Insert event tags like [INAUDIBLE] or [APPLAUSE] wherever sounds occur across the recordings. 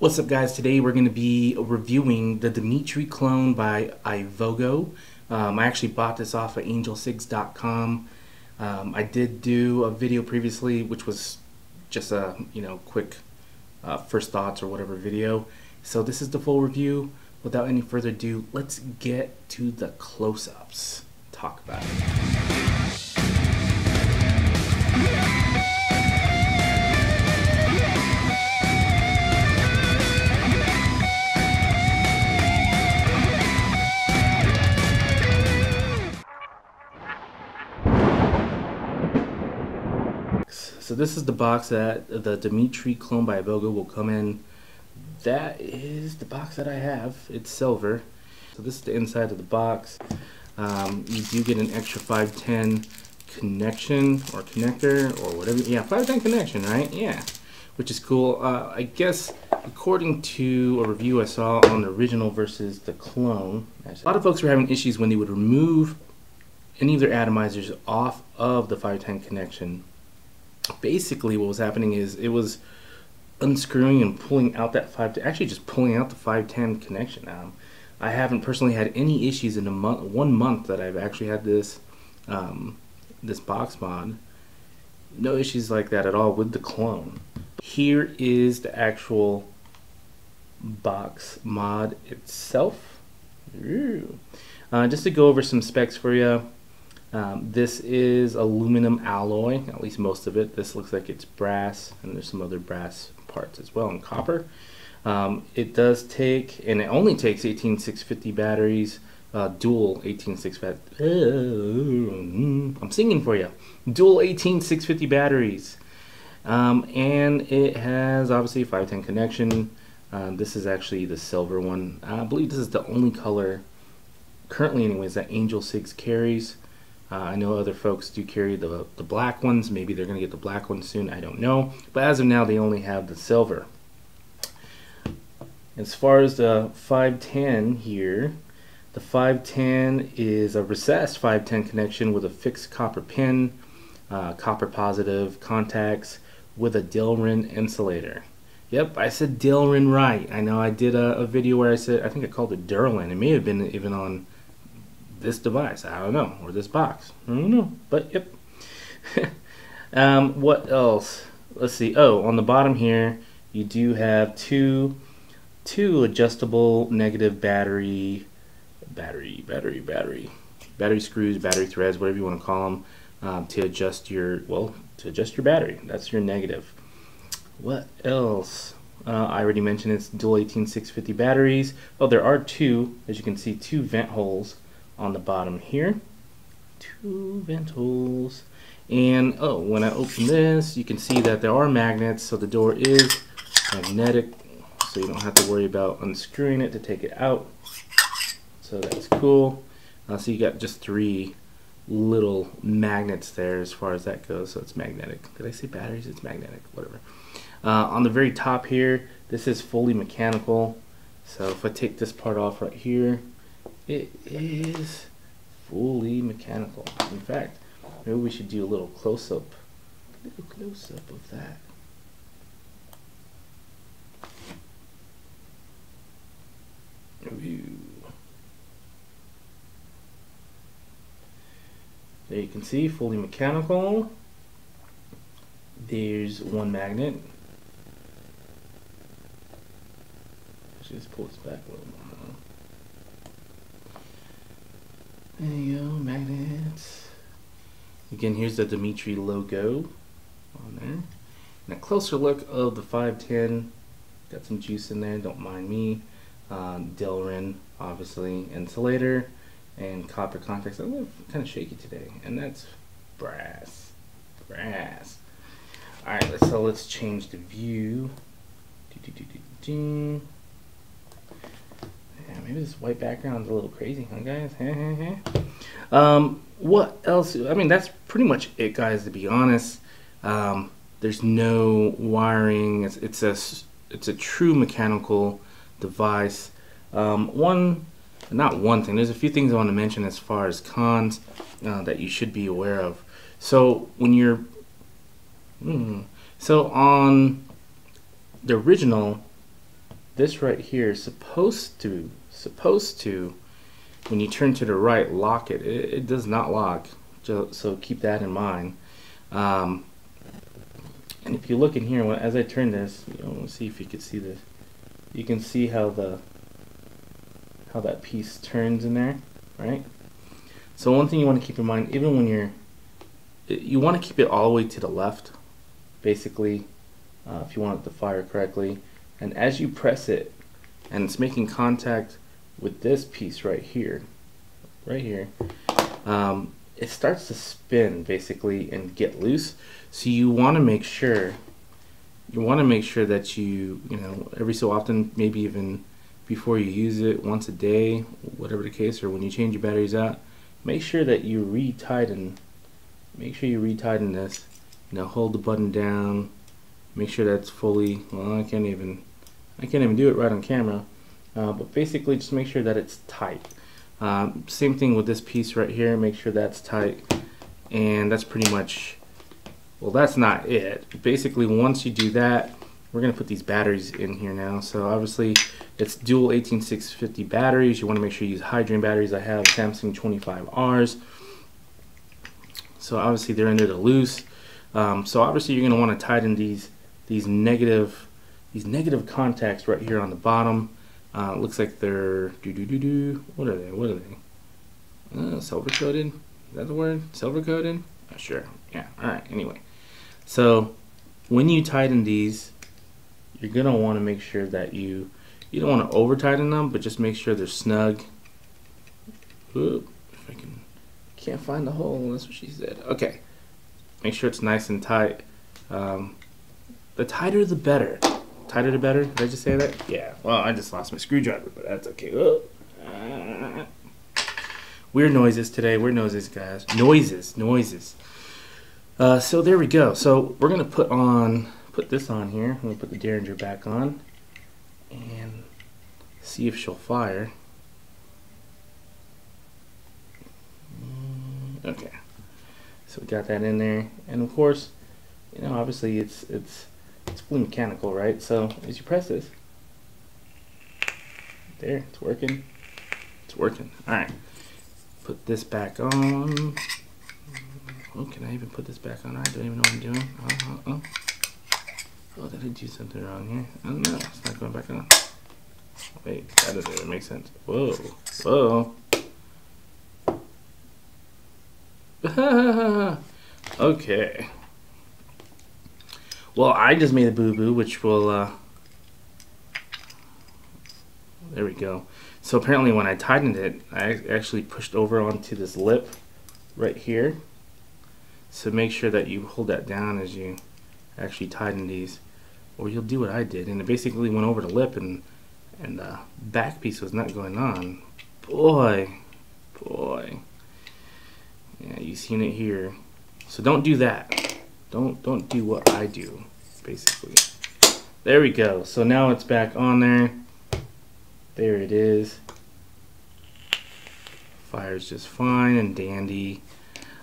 What's up guys, today we're going to be reviewing the Dimitri clone by Ivogo. Um, I actually bought this off of angelcigs.com. Um, I did do a video previously which was just a you know quick uh, first thoughts or whatever video. So this is the full review. Without any further ado, let's get to the close-ups. Talk about it. This is the box that the Dimitri clone by Ivogo will come in. That is the box that I have. It's silver. So this is the inside of the box. Um, you do get an extra 510 connection or connector or whatever. Yeah, 510 connection, right? Yeah, which is cool. Uh, I guess according to a review I saw on the original versus the clone, a lot of folks were having issues when they would remove any of their atomizers off of the 510 connection basically what was happening is it was unscrewing and pulling out that 5 actually just pulling out the 510 connection I haven't personally had any issues in a month one month that I've actually had this um, this box mod. No issues like that at all with the clone. Here is the actual box mod itself. Uh, just to go over some specs for you um, this is aluminum alloy, at least most of it. This looks like it's brass, and there's some other brass parts as well, and copper. Um, it does take, and it only takes 18650 batteries, uh, dual 18650. Uh, I'm singing for you. Dual 18650 batteries. Um, and it has obviously a 510 connection. Um, this is actually the silver one. I believe this is the only color, currently anyways, that Angelcigs carries. Uh, I know other folks do carry the, the black ones. Maybe they're going to get the black ones soon. I don't know. But as of now, they only have the silver. As far as the 510 here, the 510 is a recessed 510 connection with a fixed copper pin, uh, copper positive contacts with a Delrin insulator. Yep, I said Delrin right. I know I did a, a video where I said, I think I called it Derlin. It may have been even on this device. I don't know, or this box. I don't know, but yep. [LAUGHS] um, what else? Let's see. Oh, on the bottom here, you do have two two adjustable negative battery, battery, battery, battery, battery screws, battery threads, whatever you want to call them, um, to adjust your well to adjust your battery. That's your negative. What else? Uh, I already mentioned it's dual 18650 batteries. Oh, there are two, as you can see, two vent holes on the bottom here. Two vent holes. And oh, when I open this, you can see that there are magnets, so the door is magnetic, so you don't have to worry about unscrewing it to take it out. So that's cool. Uh, so you got just three little magnets there as far as that goes, so it's magnetic. Did I say batteries? It's magnetic, whatever. Uh, on the very top here, this is fully mechanical. So if I take this part off right here, it is fully mechanical. In fact, maybe we should do a little close-up, a little close-up of that. There you can see, fully mechanical. There's one magnet. Let's just pull this back a little more. There you go, magnets. Again, here's the Dimitri logo on there. And a closer look of the 510. Got some juice in there, don't mind me. Um, Delrin, obviously, insulator, and copper contacts. I'm kind of shaky today, and that's brass. Brass. Alright, so let's change the view. Do, do, do, maybe this white background is a little crazy, huh, guys? [LAUGHS] um, what else? I mean, that's pretty much it, guys. To be honest, um, there's no wiring. It's, it's a it's a true mechanical device. Um, one, not one thing. There's a few things I want to mention as far as cons uh, that you should be aware of. So when you're, mm, so on the original this right here is supposed to supposed to when you turn to the right lock it. It, it does not lock so, keep that in mind. Um, and if you look in here as I turn this you know, see if you can see this. You can see how the how that piece turns in there right? So one thing you want to keep in mind even when you're you want to keep it all the way to the left basically uh, if you want it to fire correctly. And as you press it and it's making contact with this piece right here right here um, it starts to spin basically and get loose. So you want to make sure you want to make sure that you you know every so often maybe even before you use it once a day whatever the case or when you change your batteries out make sure that you retighten make sure you retighten this. You know hold the button down make sure that's fully well I can't even I can't even do it right on camera uh, but basically just make sure that it's tight. Um, same thing with this piece right here make sure that's tight. And that's pretty much well that's not it. Basically once you do that we're gonna put these batteries in here now. So obviously it's dual 18650 batteries. You want to make sure you use drain batteries. I have Samsung 25Rs so obviously they're under the loose. Um, so obviously you're going to want to tighten these these negative these negative contacts right here on the bottom. Uh, looks like they're do do do do. What are they? What are they? Uh, silver coated. Is that the word? Silver coated? Sure. Yeah. All right. Anyway, so when you tighten these, you're gonna want to make sure that you you don't want to over tighten them, but just make sure they're snug. Oop, if I can can't find the hole. That's what she said. Okay. Make sure it's nice and tight. Um, the tighter the better. Tighter the better? Did I just say that? Yeah. Well, I just lost my screwdriver, but that's okay. Oh. Weird noises today. Weird noises, guys. Noises. Noises. Uh, so there we go. So we're gonna put on, put this on here. I'm gonna put the Derringer back on, and see if she'll fire. Mm, okay. So we got that in there, and of course, you know, obviously it's it's it's fully mechanical, right? So as you press this, there, it's working. It's working. All right, put this back on. Oh, can I even put this back on? I don't even know what I'm doing. Oh, oh, oh. oh did I do something wrong here? I don't know. It's not going back on. Wait, that doesn't even make sense. Whoa, whoa. [LAUGHS] okay. Well, I just made a boo-boo, which will, uh, there we go. So apparently when I tightened it, I actually pushed over onto this lip right here. So make sure that you hold that down as you actually tighten these, or you'll do what I did. And it basically went over the lip and, and the back piece was not going on. Boy, boy. Yeah, you've seen it here. So don't do that. Don't don't do what I do, basically. There we go. So now it's back on there. There it is. Fires just fine and dandy.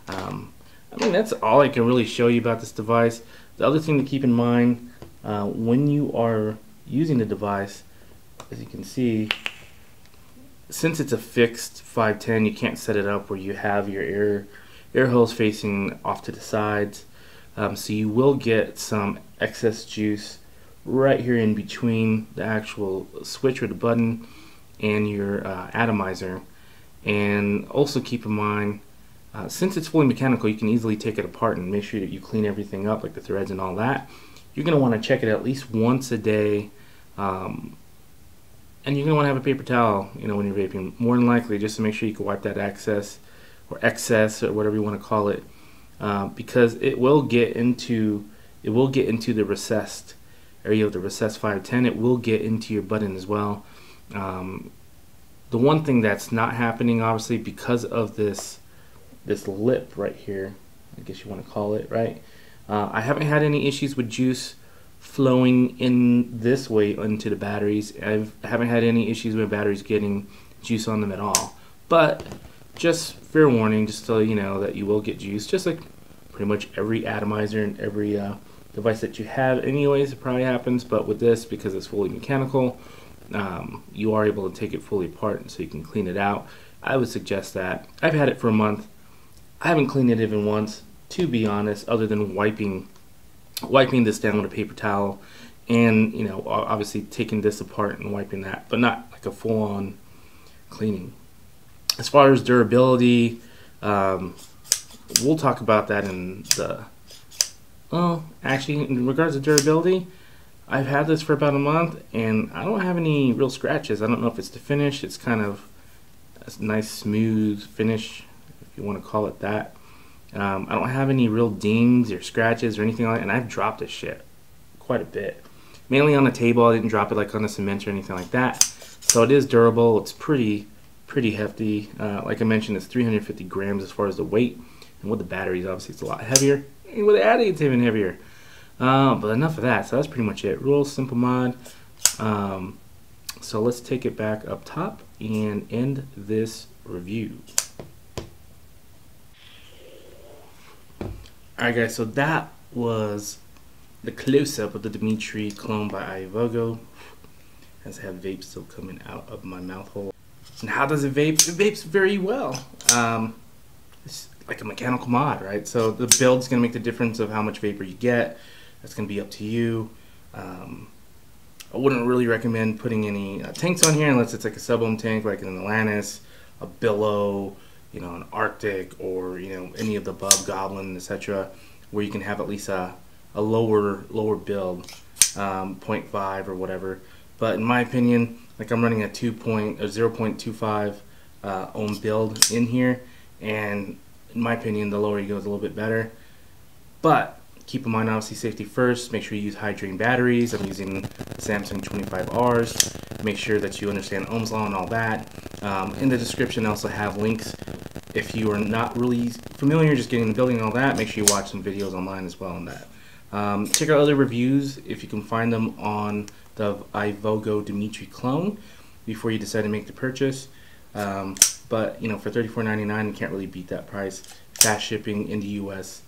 Um, I mean, that's all I can really show you about this device. The other thing to keep in mind uh, when you are using the device, as you can see, since it's a fixed 510, you can't set it up where you have your air air hose facing off to the sides. Um, so you will get some excess juice right here in between the actual switch or the button and your uh, atomizer. And also keep in mind, uh, since it's fully mechanical, you can easily take it apart and make sure that you clean everything up, like the threads and all that. You're going to want to check it at least once a day. Um, and you're going to want to have a paper towel, you know, when you're vaping, more than likely, just to make sure you can wipe that excess or excess or whatever you want to call it, uh, because it will get into it will get into the recessed area of the recessed 510. It will get into your button as well. Um, the one thing that's not happening, obviously, because of this this lip right here, I guess you want to call it, right? Uh, I haven't had any issues with juice flowing in this way into the batteries. I've, I haven't had any issues with batteries getting juice on them at all. But just fair warning, just so you know that you will get juice, just like pretty much every atomizer and every uh, device that you have anyways, it probably happens, but with this, because it's fully mechanical, um, you are able to take it fully apart so you can clean it out. I would suggest that. I've had it for a month. I haven't cleaned it even once, to be honest, other than wiping wiping this down with a paper towel and you know obviously taking this apart and wiping that but not like a full-on cleaning as far as durability um, we'll talk about that in the well actually in regards to durability I've had this for about a month and I don't have any real scratches I don't know if it's the finish it's kind of a nice smooth finish if you want to call it that um, I don't have any real dings or scratches or anything like that and I've dropped this shit quite a bit mainly on the table. I didn't drop it like on the cement or anything like that. So it is durable. It's pretty pretty hefty. Uh, like I mentioned, it's 350 grams as far as the weight. And with the batteries, obviously, it's a lot heavier. And with the additive, it's even heavier. Uh, but enough of that. So that's pretty much it. Real simple mod. Um, so let's take it back up top and end this review. Alright guys, so that was the close-up of the Dimitri clone by iVogo has have vape still coming out of my mouth hole. And how does it vape? It vapes very well. Um, it's like a mechanical mod, right? So the build's gonna make the difference of how much vapor you get. That's gonna be up to you. Um, I wouldn't really recommend putting any uh, tanks on here unless it's like a sub-ohm tank, like an Atlantis, a Billow, you know, an Arctic, or you know, any of the Bub, Goblin, etc., where you can have at least a a lower lower build, um, 0.5 or whatever. But in my opinion, like I'm running a 2 point or 0.25 uh, ohm build in here, and in my opinion, the lower you go is a little bit better. But keep in mind, obviously, safety first. Make sure you use high drain batteries. I'm using Samsung 25Rs. Make sure that you understand Ohm's Law and all that. Um, in the description, I also have links. If you are not really familiar, just getting the building and all that, make sure you watch some videos online as well on that. Um, check out other reviews if you can find them on the iVogo Dimitri clone before you decide to make the purchase. Um, but you know, for $34.99, you can't really beat that price. Fast shipping in the U.S.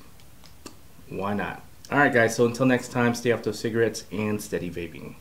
Why not? All right, guys. So until next time, stay off those cigarettes and steady vaping.